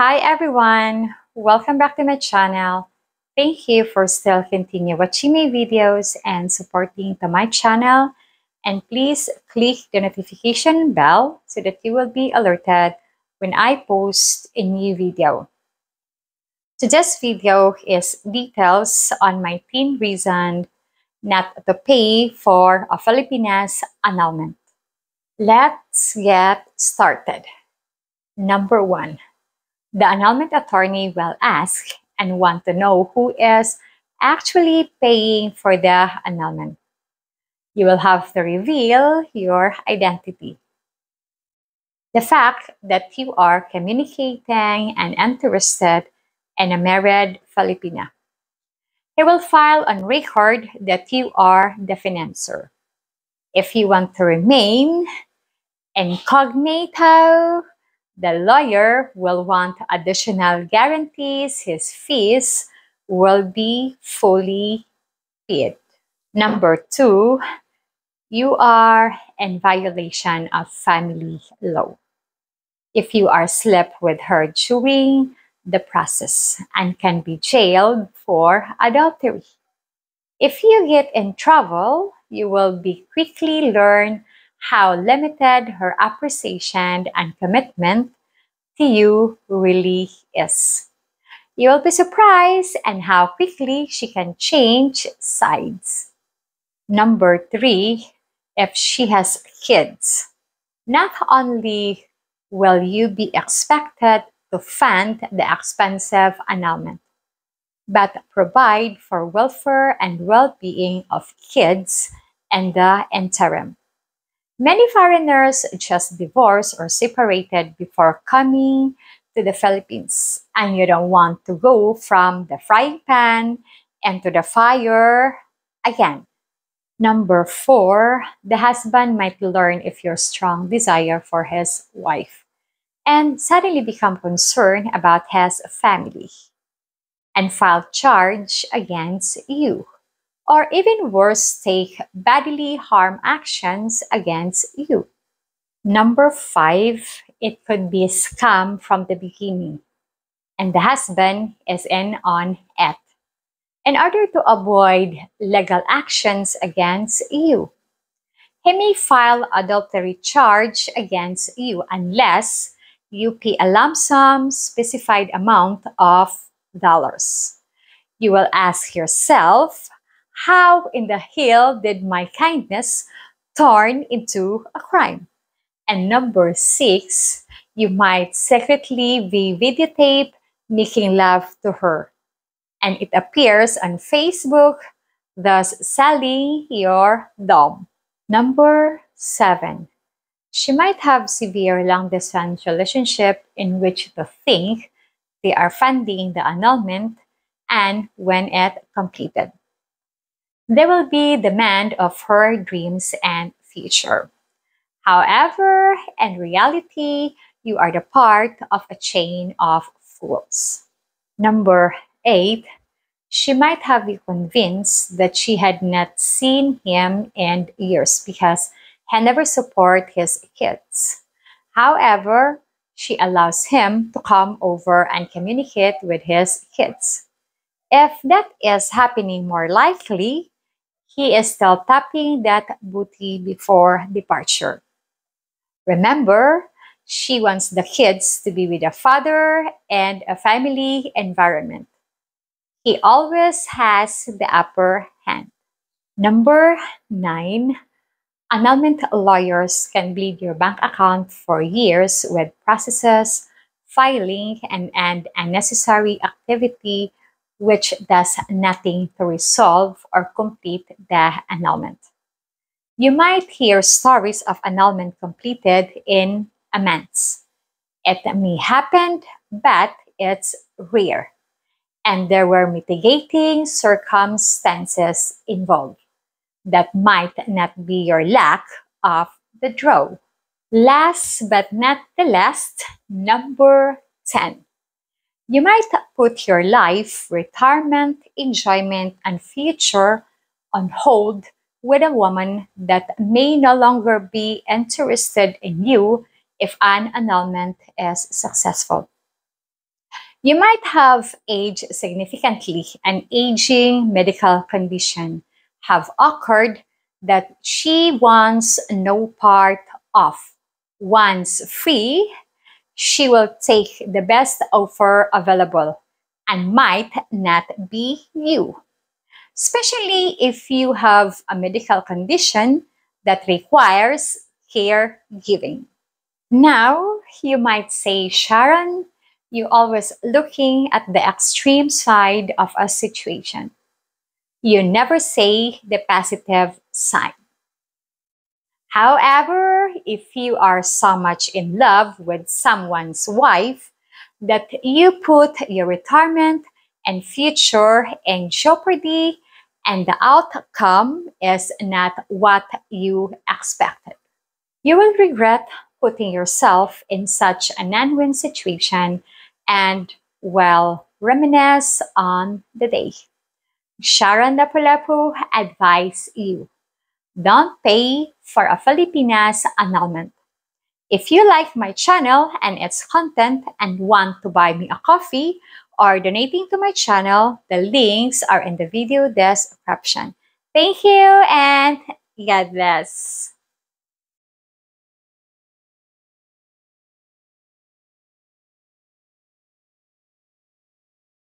Hi everyone! Welcome back to my channel. Thank you for still continue watching my videos and supporting to my channel. And please click the notification bell so that you will be alerted when I post a new video. Today's video is details on my teen reason not to pay for a Filipinas annulment. Let's get started. Number one, the annulment attorney will ask and want to know who is actually paying for the annulment. You will have to reveal your identity. The fact that you are communicating and interested in a married Filipina. He will file on record that you are the financer. If you want to remain incognito, the lawyer will want additional guarantees his fees will be fully paid. Number two, you are in violation of family law. If you are slept with her during the process and can be jailed for adultery. If you get in trouble, you will be quickly learn how limited her appreciation and commitment to you really is. You will be surprised and how quickly she can change sides. Number three, if she has kids, not only will you be expected to fund the expensive annulment, but provide for welfare and well-being of kids in the interim. Many foreigners just divorced or separated before coming to the Philippines, and you don't want to go from the frying pan into the fire again. Number four, the husband might learn if your strong desire for his wife and suddenly become concerned about his family and file charge against you or even worse, take bodily harm actions against you. Number five, it could be a scam from the beginning, and the husband is in on it in order to avoid legal actions against you. He may file adultery charge against you unless you pay a lump sum specified amount of dollars. You will ask yourself, how in the hell did my kindness turn into a crime? And number six, you might secretly be videotape making love to her. And it appears on Facebook, thus selling your dom. Number seven, she might have severe long distance relationship in which to think they are funding the annulment and when it completed there will be demand of her dreams and future. However, in reality, you are the part of a chain of fools. Number eight, she might have been convinced that she had not seen him in years because he never support his kids. However, she allows him to come over and communicate with his kids. If that is happening more likely, he is still tapping that booty before departure. Remember, she wants the kids to be with a father and a family environment. He always has the upper hand. Number nine, annulment lawyers can bleed your bank account for years with processes, filing, and, and unnecessary activity which does nothing to resolve or complete the annulment. You might hear stories of annulment completed in amends. It may happen, but it's rare. And there were mitigating circumstances involved. That might not be your lack of the draw. Last but not the last, number 10 you might put your life, retirement, enjoyment, and future on hold with a woman that may no longer be interested in you if an annulment is successful. You might have aged significantly. An aging medical condition have occurred that she wants no part of. Once free, she will take the best offer available and might not be you. Especially if you have a medical condition that requires caregiving. Now, you might say, Sharon, you're always looking at the extreme side of a situation. You never say the positive side. However, if you are so much in love with someone's wife that you put your retirement and future in jeopardy and the outcome is not what you expected, you will regret putting yourself in such an non-win situation and, well, reminisce on the day. Sharon Lapu-Lapu advise you, don't pay for a Filipinas annulment. If you like my channel and its content and want to buy me a coffee or donating to my channel, the links are in the video description. Thank you and God bless.